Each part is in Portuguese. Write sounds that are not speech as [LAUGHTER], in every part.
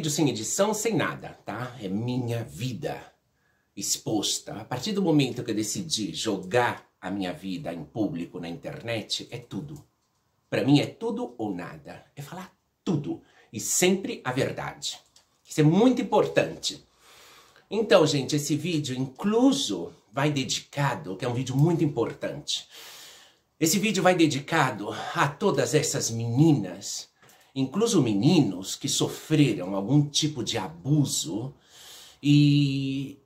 vídeo sem edição, sem nada, tá? É minha vida exposta. A partir do momento que eu decidi jogar a minha vida em público na internet, é tudo. Para mim é tudo ou nada. É falar tudo e sempre a verdade. Isso é muito importante. Então, gente, esse vídeo incluso vai dedicado, que é um vídeo muito importante. Esse vídeo vai dedicado a todas essas meninas, incluso meninos que sofreram algum tipo de abuso e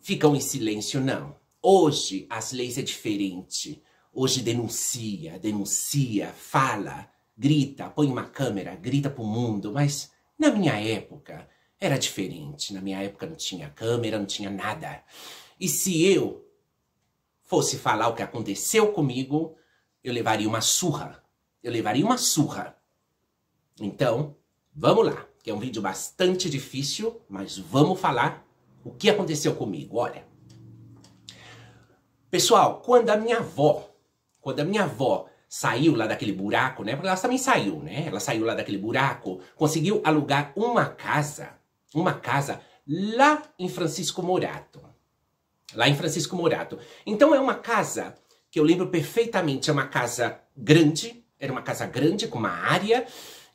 ficam em silêncio, não. Hoje as leis é diferente. Hoje denuncia, denuncia, fala, grita, põe uma câmera, grita pro mundo, mas na minha época era diferente. Na minha época não tinha câmera, não tinha nada. E se eu fosse falar o que aconteceu comigo, eu levaria uma surra. Eu levaria uma surra. Então, vamos lá, que é um vídeo bastante difícil, mas vamos falar o que aconteceu comigo. Olha. Pessoal, quando a minha avó, quando a minha avó saiu lá daquele buraco, né? Porque ela também saiu, né? Ela saiu lá daquele buraco, conseguiu alugar uma casa, uma casa lá em Francisco Morato. Lá em Francisco Morato. Então é uma casa que eu lembro perfeitamente, é uma casa grande, era uma casa grande com uma área,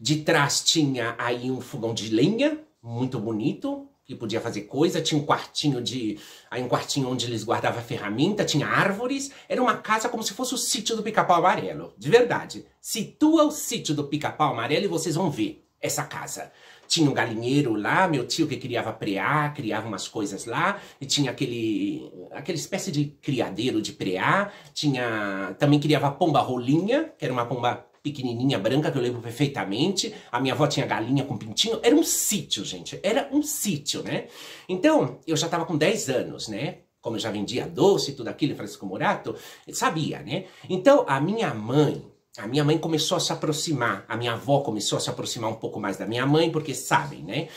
de trás tinha aí um fogão de lenha, muito bonito, que podia fazer coisa, tinha um quartinho de. Aí um quartinho onde eles guardavam ferramenta, tinha árvores, era uma casa como se fosse o sítio do pica-pau amarelo. De verdade. Situa o sítio do pica-pau amarelo e vocês vão ver essa casa. Tinha um galinheiro lá, meu tio que criava preá, criava umas coisas lá, e tinha aquele. aquela espécie de criadeiro de preá, tinha. também criava pomba rolinha, que era uma pomba pequenininha, branca, que eu lembro perfeitamente. A minha avó tinha galinha com pintinho. Era um sítio, gente. Era um sítio, né? Então, eu já tava com 10 anos, né? Como eu já vendia doce e tudo aquilo em Francisco Morato, sabia, né? Então, a minha mãe, a minha mãe começou a se aproximar, a minha avó começou a se aproximar um pouco mais da minha mãe, porque sabem, né?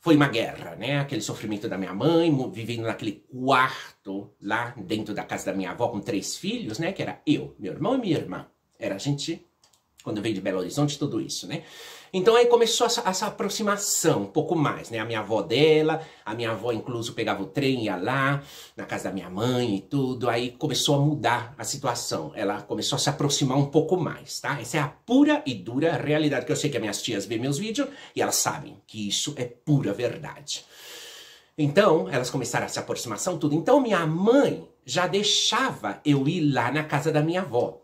Foi uma guerra, né? Aquele sofrimento da minha mãe, vivendo naquele quarto lá dentro da casa da minha avó com três filhos, né? Que era eu, meu irmão e minha irmã. Era a gente quando veio de Belo Horizonte, tudo isso, né? Então aí começou essa, essa, aproximação um pouco mais, né? A minha avó dela, a minha avó incluso pegava o trem, ia lá, na casa da minha mãe e tudo. Aí começou a mudar a situação. Ela começou a se aproximar um pouco mais, tá? Essa é a pura e dura realidade, que eu sei que as minhas tias veem meus vídeos e elas sabem que isso é pura verdade. Então, elas começaram essa aproximação, tudo. Então, minha mãe já deixava eu ir lá na casa da minha avó.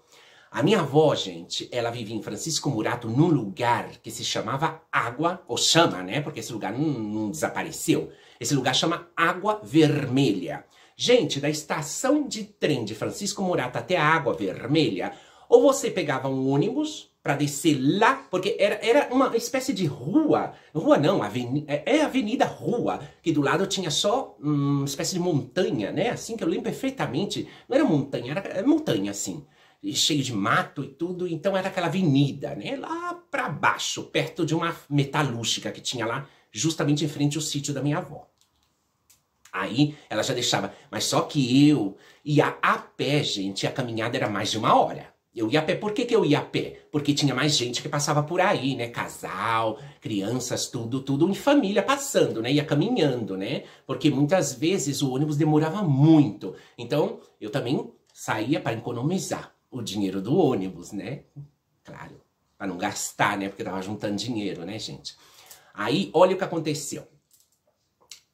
A minha avó, gente, ela vivia em Francisco Murato num lugar que se chamava Água, ou chama, né? Porque esse lugar não, não desapareceu. Esse lugar chama Água Vermelha. Gente, da estação de trem de Francisco Murato até a Água Vermelha, ou você pegava um ônibus para descer lá, porque era, era uma espécie de rua, rua não, avenida, é, é avenida rua, que do lado tinha só uma espécie de montanha, né? Assim que eu lembro perfeitamente, não era montanha, era, era montanha assim cheio de mato e tudo, então era aquela avenida, né? Lá para baixo, perto de uma metalúrgica que tinha lá, justamente em frente ao sítio da minha avó. Aí ela já deixava, mas só que eu ia a pé, gente, a caminhada era mais de uma hora. Eu ia a pé. Por que, que eu ia a pé? Porque tinha mais gente que passava por aí, né? Casal, crianças, tudo, tudo em família passando, né? Ia caminhando, né? Porque muitas vezes o ônibus demorava muito. Então, eu também saía para economizar o dinheiro do ônibus, né? Claro, para não gastar, né? Porque tava juntando dinheiro, né, gente? Aí, olha o que aconteceu.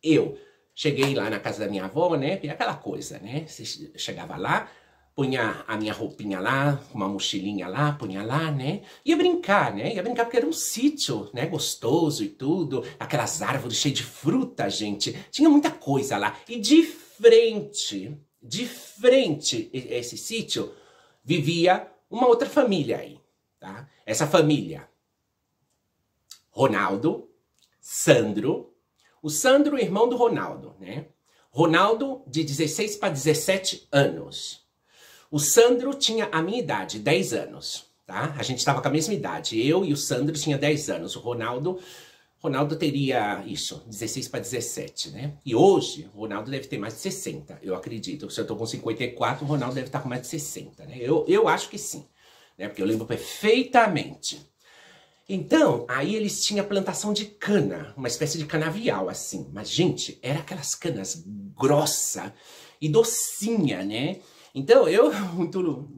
Eu cheguei lá na casa da minha avó, né? E aquela coisa, né? Você chegava lá, punha a minha roupinha lá, uma mochilinha lá, punha lá, né? Ia brincar, né? Ia brincar porque era um sítio, né? Gostoso e tudo. Aquelas árvores cheias de fruta, gente. Tinha muita coisa lá. E de frente, de frente esse sítio, vivia uma outra família aí, tá? Essa família, Ronaldo, Sandro, o Sandro, irmão do Ronaldo, né? Ronaldo, de 16 para 17 anos. O Sandro tinha a minha idade, 10 anos. tá? A gente estava com a mesma idade. Eu e o Sandro tinha 10 anos. O Ronaldo, Ronaldo teria isso, 16 para 17, né? E hoje, Ronaldo deve ter mais de 60, eu acredito. Se eu tô com 54, o Ronaldo deve estar com mais de 60, né? Eu, eu acho que sim, né? Porque eu lembro perfeitamente. Então, aí eles tinham plantação de cana, uma espécie de canavial, assim. Mas, gente, era aquelas canas grossa e docinha, né? Então, eu, [LAUGHS] muito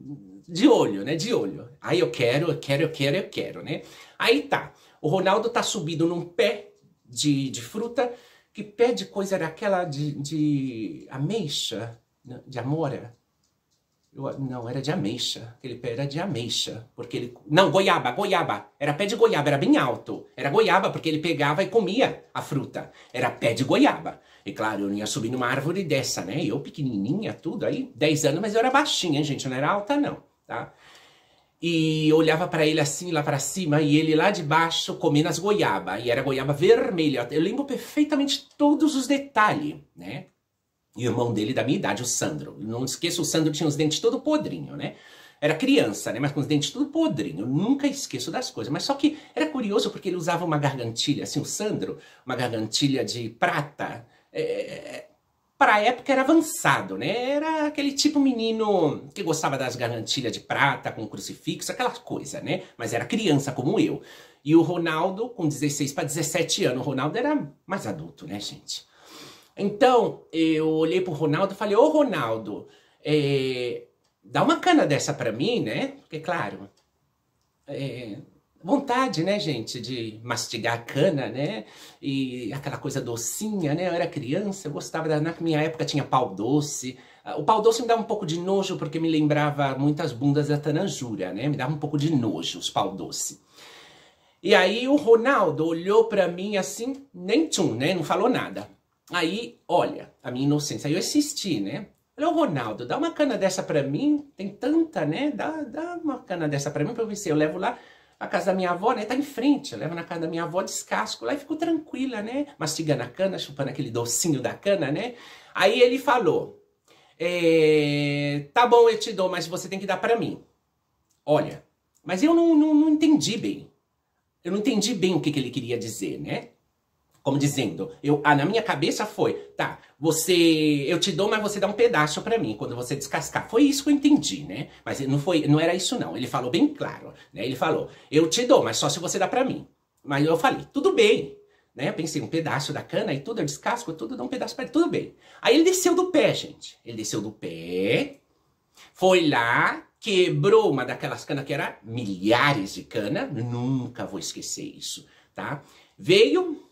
de olho, né? De olho. Aí eu quero, eu quero, eu quero, eu quero, né? Aí tá. O Ronaldo tá subido num pé de, de fruta. Que pé de coisa era aquela de, de ameixa? De amora? Eu, não, era de ameixa. Aquele pé era de ameixa. Porque ele. Não, goiaba, goiaba. Era pé de goiaba, era bem alto. Era goiaba, porque ele pegava e comia a fruta. Era pé de goiaba. E claro, eu não ia subir numa árvore dessa, né? Eu pequenininha, tudo aí, 10 anos, mas eu era baixinha, gente, eu não era alta, não, tá? E olhava para ele assim, lá para cima, e ele lá de baixo comendo as goiaba, e era goiaba vermelha. Eu lembro perfeitamente todos os detalhes, né? E o irmão dele da minha idade, o Sandro. Não esqueço, o Sandro tinha os dentes todo podrinho, né? Era criança, né? Mas com os dentes tudo podrinho. Eu nunca esqueço das coisas. Mas só que era curioso porque ele usava uma gargantilha, assim, o Sandro, uma gargantilha de prata. É, para a época era avançado, né? Era aquele tipo menino que gostava das gargantilhas de prata com crucifixo, aquela coisa, né? Mas era criança como eu. E o Ronaldo, com 16 para 17 anos, o Ronaldo era mais adulto, né, gente? Então, eu olhei pro Ronaldo e falei, ô Ronaldo, é, dá uma cana dessa para mim, né? Porque, claro, é, vontade, né, gente, de mastigar cana, né? E aquela coisa docinha, né? Eu era criança, eu gostava da. Na minha época tinha pau doce. O pau doce me dava um pouco de nojo porque me lembrava muitas bundas da Tanajura, né? Me dava um pouco de nojo os pau doce. E aí o Ronaldo olhou para mim assim, nem tchum, né? Não falou nada. Aí, olha, a minha inocência. Aí eu assisti, né? Ô Ronaldo, dá uma cana dessa pra mim. Tem tanta, né? Dá, dá uma cana dessa pra mim eu ver se eu levo lá. A casa da minha avó, né? Tá em frente. Eu levo na casa da minha avó, descasco lá e fico tranquila, né? Mastigando a cana, chupando aquele docinho da cana, né? Aí ele falou: é, Tá bom, eu te dou, mas você tem que dar para mim. Olha, mas eu não, não, não entendi bem. Eu não entendi bem o que, que ele queria dizer, né? Como dizendo, eu, ah, na minha cabeça foi, tá, você, eu te dou, mas você dá um pedaço para mim quando você descascar. Foi isso que eu entendi, né? Mas não foi, não era isso não. Ele falou bem claro, né? Ele falou, eu te dou, mas só se você dá para mim. Mas eu falei, tudo bem, né? Eu pensei, um pedaço da cana e tudo, eu descasco tudo, dá um pedaço para ele, tudo bem. Aí ele desceu do pé, gente. Ele desceu do pé, foi lá, quebrou uma daquelas canas que era milhares de cana, nunca vou esquecer isso, tá? Veio,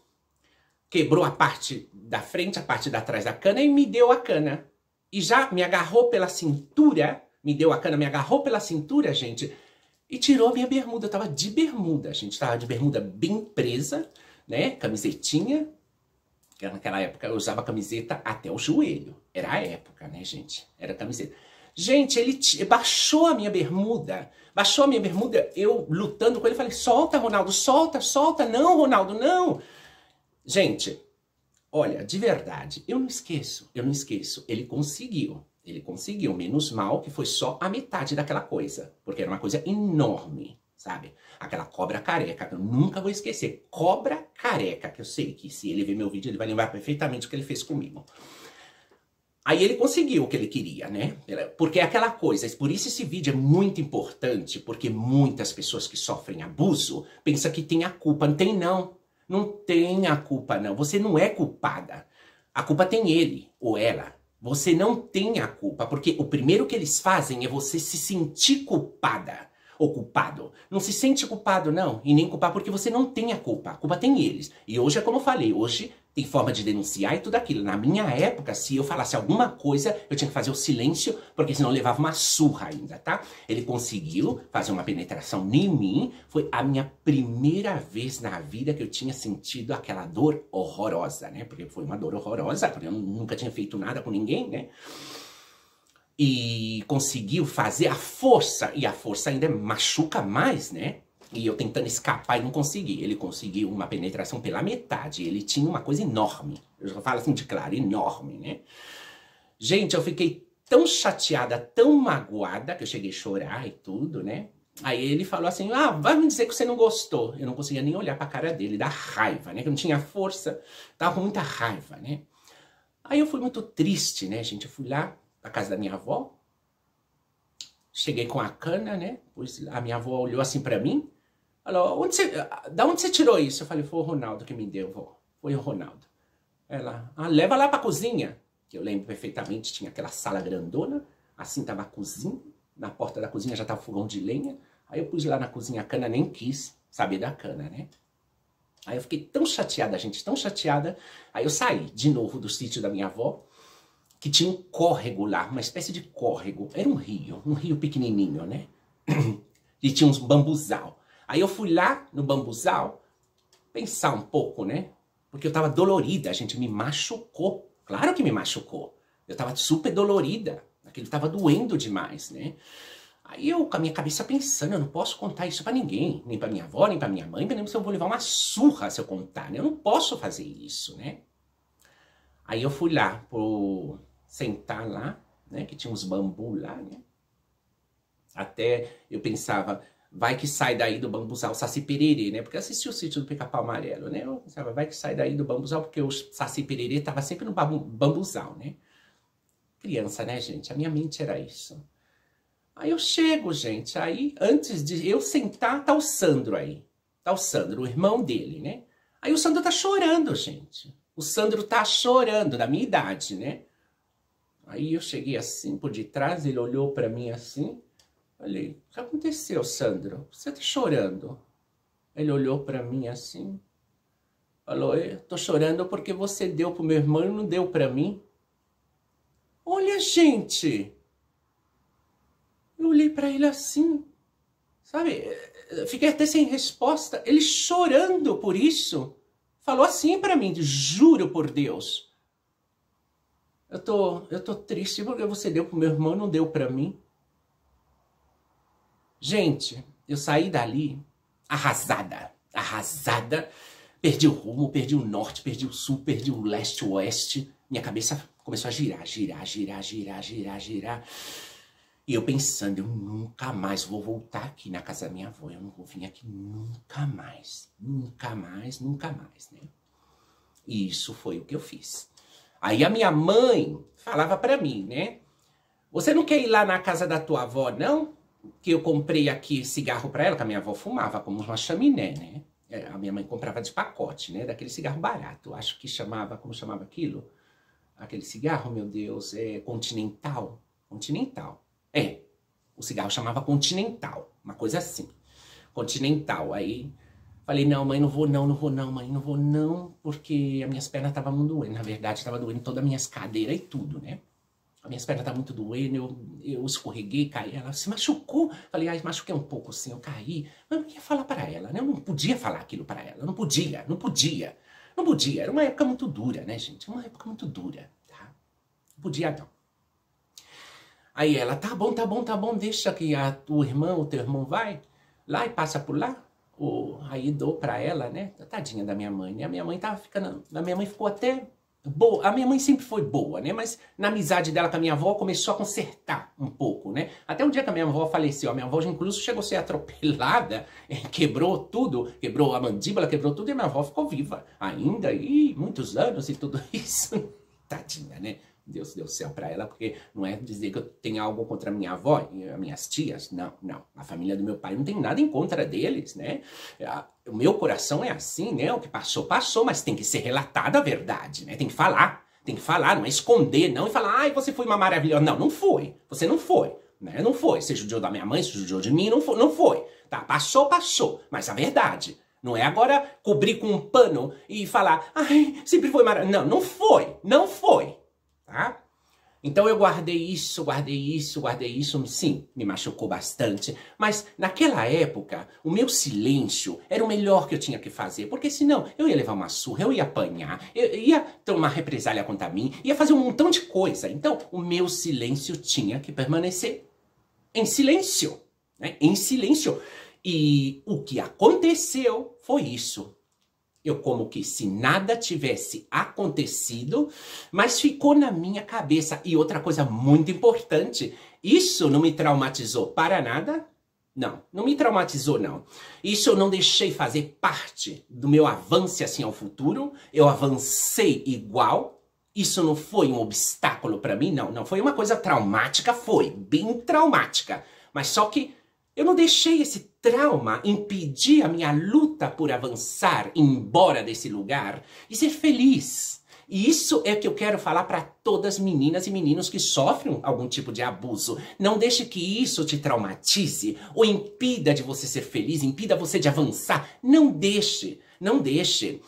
quebrou a parte da frente, a parte da trás da cana e me deu a cana. E já me agarrou pela cintura, me deu a cana, me agarrou pela cintura, gente, e tirou a minha bermuda. Eu tava de bermuda, gente, tava de bermuda bem presa, né? Camisetinha. Naquela época eu usava camiseta até o joelho. Era a época, né, gente? Era camiseta. Gente, ele baixou a minha bermuda. Baixou a minha bermuda, eu lutando com ele, falei: solta, Ronaldo, solta, solta. Não, Ronaldo, não. Gente, olha, de verdade, eu não esqueço, eu não esqueço. Ele conseguiu, ele conseguiu. Menos mal que foi só a metade daquela coisa, porque era uma coisa enorme, sabe? Aquela cobra careca, eu nunca vou esquecer. Cobra careca, que eu sei que se ele ver meu vídeo, ele vai lembrar perfeitamente o que ele fez comigo. Aí ele conseguiu o que ele queria, né? Porque é aquela coisa, por isso esse vídeo é muito importante, porque muitas pessoas que sofrem abuso pensam que tem a culpa. Não tem, não. Não tem a culpa, não. Você não é culpada. A culpa tem ele ou ela. Você não tem a culpa, porque o primeiro que eles fazem é você se sentir culpada ou culpado. Não se sente culpado, não, e nem culpar porque você não tem a culpa. A culpa tem eles. E hoje é como eu falei, hoje tem forma de denunciar e tudo aquilo. Na minha época, se eu falasse alguma coisa, eu tinha que fazer o silêncio, porque senão levava uma surra ainda, tá? Ele conseguiu fazer uma penetração em mim. Foi a minha primeira vez na vida que eu tinha sentido aquela dor horrorosa, né? Porque foi uma dor horrorosa, porque eu nunca tinha feito nada com ninguém, né? E conseguiu fazer a força, e a força ainda machuca mais, né? E eu tentando escapar e não consegui. Ele conseguiu uma penetração pela metade. Ele tinha uma coisa enorme. Eu já falo assim de claro, enorme, né? Gente, eu fiquei tão chateada, tão magoada, que eu cheguei a chorar e tudo, né? Aí ele falou assim: Ah, vai me dizer que você não gostou. Eu não conseguia nem olhar pra cara dele, da raiva, né? Que eu não tinha força, tava com muita raiva, né? Aí eu fui muito triste, né, gente? Eu fui lá pra casa da minha avó, cheguei com a cana, né? Pois a minha avó olhou assim pra mim, falou: onde você, Da onde você tirou isso? Eu falei: Foi o Ronaldo que me deu, vó. Foi o Ronaldo. Ela, ah, leva lá pra cozinha. Que eu lembro perfeitamente, tinha aquela sala grandona, assim tava a cozinha na porta da cozinha já tava fogão de lenha. Aí eu pus lá na cozinha a cana, nem quis saber da cana, né? Aí eu fiquei tão chateada, gente, tão chateada. Aí eu saí de novo do sítio da minha avó, que tinha um córrego lá, uma espécie de córrego. Era um rio, um rio pequenininho, né? [CLEARS THROAT] E tinha uns bambuzal. Aí eu fui lá no bambuzal pensar um pouco, né? Porque eu tava dolorida, a gente me machucou. Claro que me machucou. Eu tava super dolorida. Aquilo estava doendo demais, né? Aí eu, com a minha cabeça pensando, eu não posso contar isso para ninguém, nem para minha avó, nem para minha mãe, nem se eu vou levar uma surra se eu contar, né? Eu não posso fazer isso, né? Aí eu fui lá pro sentar lá, né, que tinha uns bambu lá, né? Até eu pensava, vai que sai daí do bambuzal o Saci Pererê, né? Porque eu assisti o sítio do Pica-Pau Amarelo, né? Eu pensava, vai que sai daí do bambuzal, porque o Saci Pererê tava sempre no bambuzal, né? Criança, né, gente? A minha mente era isso. Aí eu chego, gente, aí antes de eu sentar, tá o Sandro aí. Tá o Sandro, o irmão dele, né? Aí o Sandro tá chorando, gente. O Sandro tá chorando, da minha idade, né? Aí eu cheguei assim por detrás, ele olhou para mim assim. Falei: "O que aconteceu, Sandro? Você tá chorando?" Ele olhou para mim assim. Falou: "Eu tô chorando porque você deu pro meu irmão e não deu para mim." Olha, gente. Eu olhei para ele assim, sabe? Fiquei até sem resposta. Ele chorando por isso. Falou assim para mim, juro por Deus. Eu tô, eu tô triste porque você deu pro meu irmão, não deu para mim. Gente, eu saí dali arrasada, arrasada. Perdi o rumo, perdi o norte, perdi o sul, perdi o leste, o oeste. Minha cabeça começou a girar, girar, girar, girar, girar, girar. E eu pensando, eu nunca mais vou voltar aqui na casa da minha avó. Eu não vou vir aqui nunca mais. Nunca mais, nunca mais, né? E isso foi o que eu fiz. Aí a minha mãe falava para mim, né? Você não quer ir lá na casa da tua avó, não? Que eu comprei aqui cigarro para ela, que a minha avó fumava como uma chaminé, né? É, a minha mãe comprava de pacote, né? Daquele cigarro barato. Acho que chamava, como chamava aquilo? aquele cigarro, meu Deus, é Continental. Continental. É, o cigarro chamava Continental, uma coisa assim. Continental. Aí falei, não, mãe, não vou não, não vou não, mãe, não vou não, porque as minhas pernas estavam doendo. Na verdade, estava doendo todas as minhas cadeiras e tudo, né? As minhas pernas estavam muito doendo, eu, eu escorreguei, caí. Ela se machucou. Falei, ai, machuquei um pouco assim, eu caí. Mas eu não ia falar para ela, né? Eu não podia falar aquilo para ela, não podia, não podia. Não podia, era uma época muito dura, né, gente? Uma época muito dura, tá? Não podia não. Aí ela, tá bom, tá bom, tá bom, deixa que a tua irmã, o teu irmão vai lá e passa por lá. O, aí dou pra ela, né? Tadinha da minha mãe, né? A minha mãe tava ficando. A minha mãe ficou até boa. A minha mãe sempre foi boa, né? Mas na amizade dela com a minha avó começou a consertar um pouco, né? Até o dia que a minha avó faleceu, a minha avó incluso chegou a ser atropelada, [LAUGHS] quebrou tudo, quebrou a mandíbula, quebrou tudo e a minha avó ficou viva ainda e muitos anos e tudo [LAUGHS] isso. Tadinha, né? Deus deu céu para ela, porque não é dizer que eu tenho algo contra minha avó e as minhas tias, não, não. A família do meu pai não tem nada em contra deles, né? O meu coração é assim, né? O que passou, passou, mas tem que ser relatada a verdade, né? Tem que falar, tem que falar, não é esconder, não, e falar, ai, você foi uma maravilhosa. Não, não foi, você não foi, né? Não foi. Você judiou da minha mãe, você judiou de mim, não foi, não foi. Tá, passou, passou, mas a verdade. Não é agora cobrir com um pano e falar, ai, sempre foi maravilhoso. Não, não foi, não foi tá? Então eu guardei isso, guardei isso, guardei isso, sim, me machucou bastante, mas naquela época o meu silêncio era o melhor que eu tinha que fazer, porque senão eu ia levar uma surra, eu ia apanhar, eu ia tomar represália contra mim, ia fazer um montão de coisa. Então o meu silêncio tinha que permanecer em silêncio, né? Em silêncio. E o que aconteceu foi isso. Eu como que se nada tivesse acontecido, mas ficou na minha cabeça. E outra coisa muito importante, isso não me traumatizou para nada, Não, não me traumatizou, não. Isso eu não deixei fazer parte do meu avanço assim ao futuro. Eu avancei igual. Isso não foi um obstáculo para mim, não. Não foi uma coisa traumática, foi bem traumática. Mas só que eu não deixei esse trauma impedir a minha luta por avançar embora desse lugar e ser feliz. E isso é que eu quero falar para todas as meninas e meninos que sofrem algum tipo de abuso. Não deixe que isso te traumatize ou impida de você ser feliz, impida você de avançar. Não deixe, não deixe.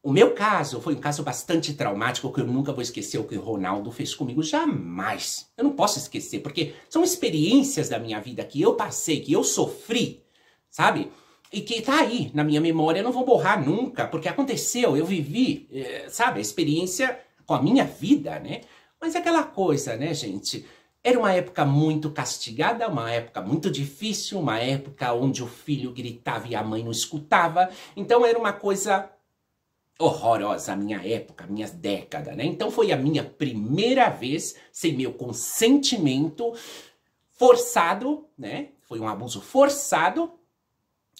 O meu caso foi um caso bastante traumático que eu nunca vou esquecer o que o Ronaldo fez comigo. Jamais. Eu não posso esquecer, porque são experiências da minha vida que eu passei, que eu sofri, sabe? E que tá aí na minha memória, eu não vou borrar nunca, porque aconteceu, eu vivi, eh, sabe, a experiência com a minha vida, né? Mas é aquela coisa, né, gente? Era uma época muito castigada, uma época muito difícil, uma época onde o filho gritava e a mãe não escutava. Então era uma coisa horrorosa a minha época, a minha década, né? Então foi a minha primeira vez sem meu consentimento forçado, né? Foi um abuso forçado.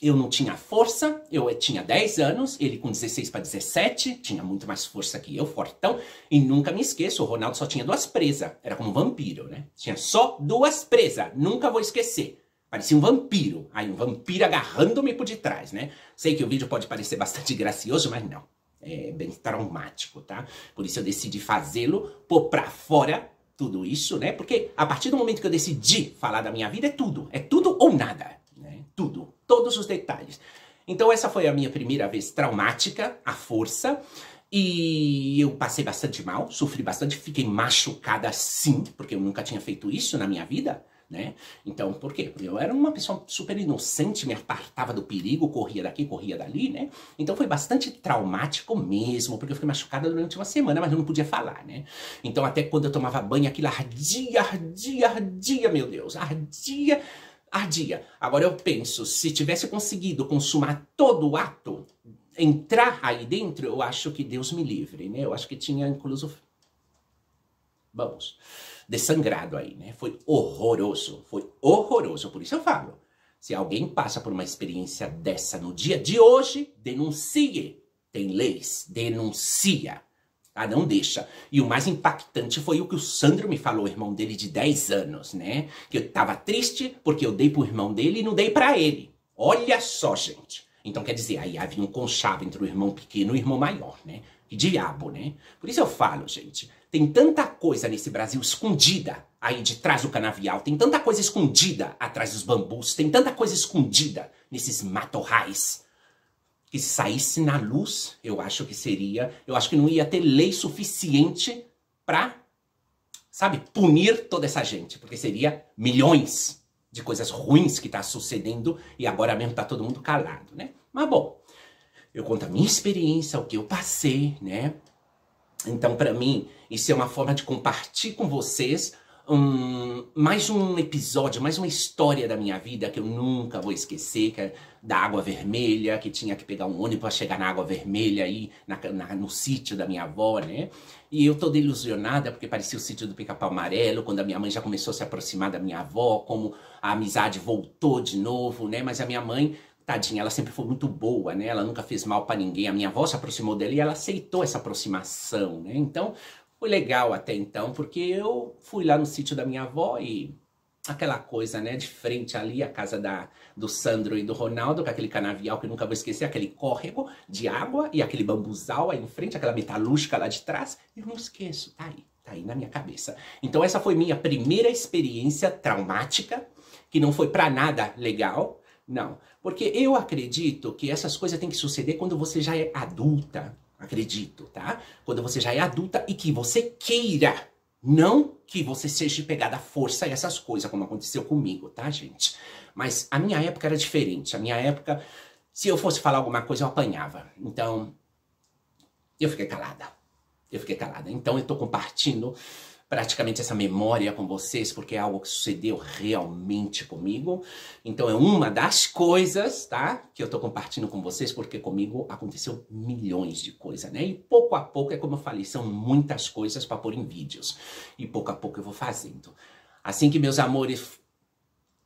Eu não tinha força, eu tinha 10 anos, ele com 16 para 17, tinha muito mais força que eu, fortão, e nunca me esqueço, o Ronaldo só tinha duas presas, era como um vampiro, né? Tinha só duas presas, nunca vou esquecer. Parecia um vampiro, aí um vampiro agarrando-me por detrás, né? Sei que o vídeo pode parecer bastante [LAUGHS] gracioso, mas não é bem traumático, tá? Por isso eu decidi fazê-lo, pôr pra fora tudo isso, né? Porque a partir do momento que eu decidi falar da minha vida, é tudo. É tudo ou nada, né? Tudo. Todos os detalhes. Então essa foi a minha primeira vez traumática, a força. E eu passei bastante mal, sofri bastante, fiquei machucada sim, porque eu nunca tinha feito isso na minha vida né? Então, por quê? Eu era uma pessoa super inocente, me apartava do perigo, corria daqui, corria dali, né? Então foi bastante traumático mesmo, porque eu fiquei machucada durante uma semana, mas eu não podia falar, né? Então até quando eu tomava banho, aquilo ardia, ardia, ardia, meu Deus, ardia, ardia. Agora eu penso, se tivesse conseguido consumar todo o ato, entrar aí dentro, eu acho que Deus me livre, né? Eu acho que tinha incluso... Vamos dessangrado aí, né? Foi horroroso, foi horroroso. Por isso eu falo, se alguém passa por uma experiência dessa no dia de hoje, denuncie. Tem leis, denuncia. Ah, não deixa. E o mais impactante foi o que o Sandro me falou, irmão dele de 10 anos, né? Que eu tava triste porque eu dei pro irmão dele e não dei para ele. Olha só, gente. Então quer dizer, aí havia um conchavo entre o irmão pequeno e o irmão maior, né? Que diabo, né? Por isso eu falo, gente, tem tanta coisa nesse Brasil escondida aí de trás do canavial, tem tanta coisa escondida atrás dos bambus, tem tanta coisa escondida nesses matorrais, que se saísse na luz, eu acho que seria, eu acho que não ia ter lei suficiente para, sabe, punir toda essa gente, porque seria milhões de coisas ruins que tá sucedendo e agora mesmo tá todo mundo calado, né? Mas bom, eu conto a minha experiência, o que eu passei, né? Então, para mim, isso é uma forma de compartilhar com vocês um, mais um episódio, mais uma história da minha vida que eu nunca vou esquecer, que é da Água Vermelha, que tinha que pegar um ônibus para chegar na Água Vermelha aí, na, na, no sítio da minha avó, né? E eu toda ilusionada, porque parecia o sítio do Pica-Pau Amarelo, quando a minha mãe já começou a se aproximar da minha avó, como a amizade voltou de novo, né? Mas a minha mãe tadinha, ela sempre foi muito boa, né? Ela nunca fez mal para ninguém. A minha avó se aproximou dela e ela aceitou essa aproximação, né? Então, foi legal até então, porque eu fui lá no sítio da minha avó e aquela coisa, né, de frente ali, a casa da, do Sandro e do Ronaldo, com aquele canavial que nunca vou esquecer, aquele córrego de água e aquele bambuzal aí em frente, aquela metalúrgica lá de trás, eu não esqueço, tá aí, tá aí na minha cabeça. Então essa foi minha primeira experiência traumática, que não foi para nada legal, não, porque eu acredito que essas coisas têm que suceder quando você já é adulta, acredito, tá? Quando você já é adulta e que você queira, não que você seja pegada à força e essas coisas, como aconteceu comigo, tá, gente? Mas a minha época era diferente. A minha época, se eu fosse falar alguma coisa, eu apanhava. Então, eu fiquei calada. Eu fiquei calada. Então, eu tô compartilhando praticamente essa memória com vocês, porque é algo que sucedeu realmente comigo. Então é uma das coisas, tá? Que eu tô compartilhando com vocês, porque comigo aconteceu milhões de coisas, né? E pouco a pouco, é como eu falei, são muitas coisas para pôr em vídeos. E pouco a pouco eu vou fazendo. Assim que meus amores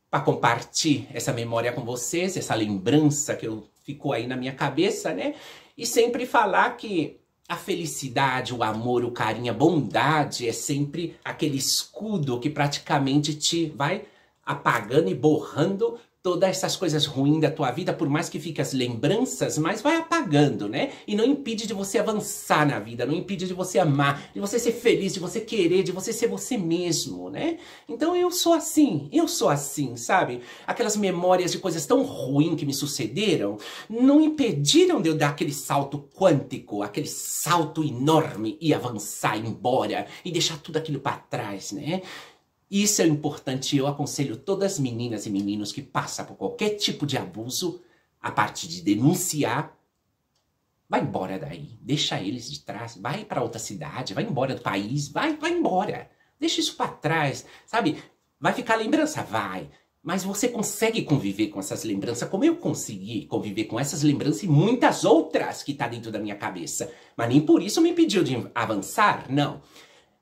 para compartilhar essa memória com vocês, essa lembrança que eu, ficou aí na minha cabeça, né? E sempre falar que a felicidade, o amor, o carinho, a bondade é sempre aquele escudo que praticamente te vai apagando e borrando todas essas coisas ruins da tua vida, por mais que fique as lembranças, mas vai apagando, né? E não impede de você avançar na vida, não impede de você amar, de você ser feliz, de você querer, de você ser você mesmo, né? Então eu sou assim, eu sou assim, sabe? Aquelas memórias de coisas tão ruins que me sucederam não impediram de eu dar aquele salto quântico, aquele salto enorme e avançar embora e deixar tudo aquilo para trás, né? Isso é importante. Eu aconselho todas as meninas e meninos que passam por qualquer tipo de abuso, a parte de denunciar, vai embora daí. Deixa eles de trás. Vai para outra cidade, vai embora do país, vai, vai embora. Deixa isso para trás, sabe? Vai ficar lembrança? Vai. Mas você consegue conviver com essas lembranças, como eu consegui conviver com essas lembranças e muitas outras que tá dentro da minha cabeça. Mas nem por isso me impediu de avançar, não.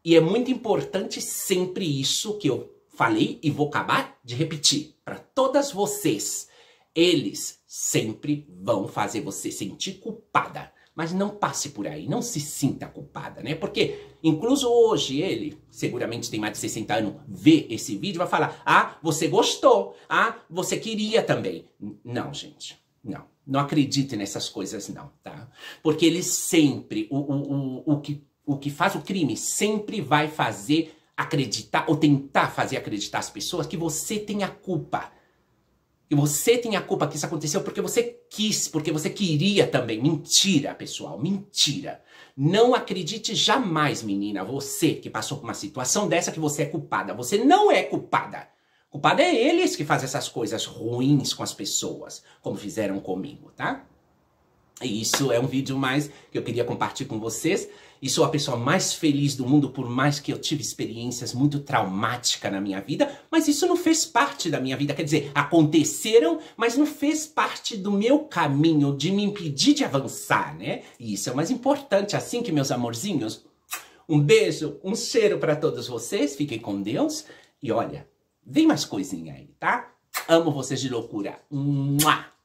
E é muito importante sempre isso que eu falei e vou acabar de repetir para todas vocês. Eles sempre vão fazer você sentir culpada. Mas não passe por aí, não se sinta culpada, né? Porque, incluso hoje, ele, seguramente tem mais de 60 anos, vê esse vídeo e vai falar: Ah, você gostou, ah, você queria também. Não, gente, não. Não acredite nessas coisas, não, tá? Porque eles sempre, o, o, o, o que o que faz o crime sempre vai fazer acreditar ou tentar fazer acreditar as pessoas que você tem a culpa. Que você tem a culpa que isso aconteceu porque você quis, porque você queria também. Mentira, pessoal, mentira. Não acredite jamais, menina, você que passou por uma situação dessa que você é culpada. Você não é culpada. Culpada é eles que fazem essas coisas ruins com as pessoas, como fizeram comigo, tá? E isso é um vídeo mais que eu queria compartilhar com vocês. E sou a pessoa mais feliz do mundo, por mais que eu tive experiências muito traumáticas na minha vida, mas isso não fez parte da minha vida. Quer dizer, aconteceram, mas não fez parte do meu caminho de me impedir de avançar, né? E isso é o mais importante. Assim que, meus amorzinhos, um beijo, um cheiro para todos vocês. Fiquem com Deus. E olha, vem mais coisinha aí, tá? Amo vocês de loucura. Mua!